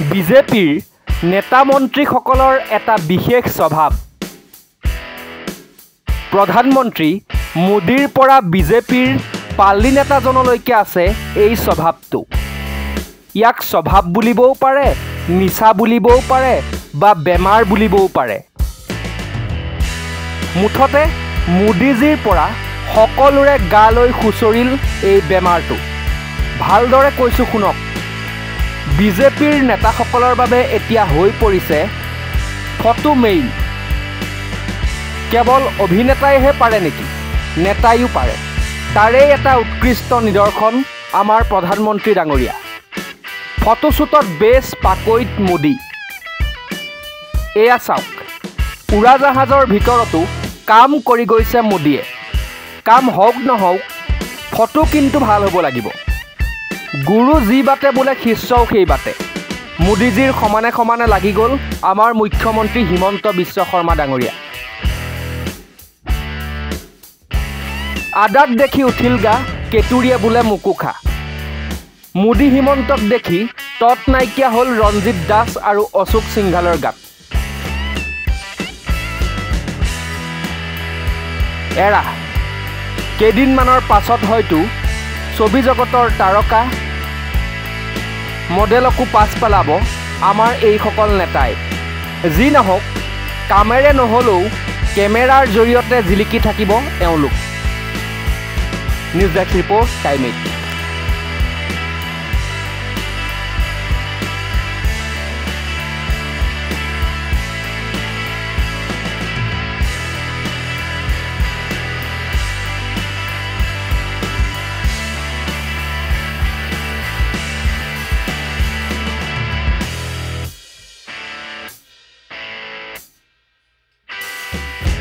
বিজেপিৰ নেতা মন্ত্ৰীসকলৰ এটা বিশেষ স্বভাৱ। প্ৰধানমন্ত্ৰী মোদীৰ পৰা বিজেপিৰ পাল্লি নেতাজনলৈকে আছে এই স্বভাৱটো। ইয়াক স্বভাৱ বুলিবও পাৰে নিচা বুলিবও পাৰে বা বেমাৰ বুলিবও পাৰে। মুঠতে মোদীজীৰ পৰা সকলোৰে গালৈ খুচৰিল এই বেমাৰটো। ভালদৰে কৈছোঁ শুনক। বিজেপিৰ নেতাসকলৰ বাবে এতিয়া হৈ পৰিছে ফটো মেইল। কেৱল অভিনেতাইহে পাৰে নেকি? নেতাইও পাৰে। তাৰেই এটা উৎকৃষ্ট নিদৰ্শন আমাৰ প্ৰধানমন্ত্ৰী ডাঙৰীয়া। ফটোশ্বুটত বেছ পাকৈত মোদী। এয়া চাওক উৰাজাহাজৰ ভিতৰতো কাম কৰি গৈছে মোদীয়ে। কাম হওক নহওক ফটো কিন্তু ভাল হ'ব লাগিব। গুৰু যি বাটে বোলে শিষ্যও সেই বাটে। মোদীজীৰ সমানে সমানে লাগি গ'ল আমাৰ মুখ্যমন্ত্ৰী হিমন্ত বিশ্ব শৰ্মা ডাঙৰীয়া। আদাক দেখি উঠিল গা কেতুৰিয়ে বোলে মোকো খা। মোদী হিমন্তক দেখি তত নাইকিয়া হ'ল ৰঞ্জিত দাস আৰু অশোক সিংঘালৰ গাত। এৰা কেইদিনমানৰ পাছত হয়তো ছবি জগতৰ তাৰকা মডেলকো পাছ পেলাব আমাৰ এইসকল নেতাই। যি নহওক কামেৰে নহ'লেও কেমেৰাৰ জৰিয়তে জিলিকি থাকিব এওঁলোক। News desk report time eight. Bye.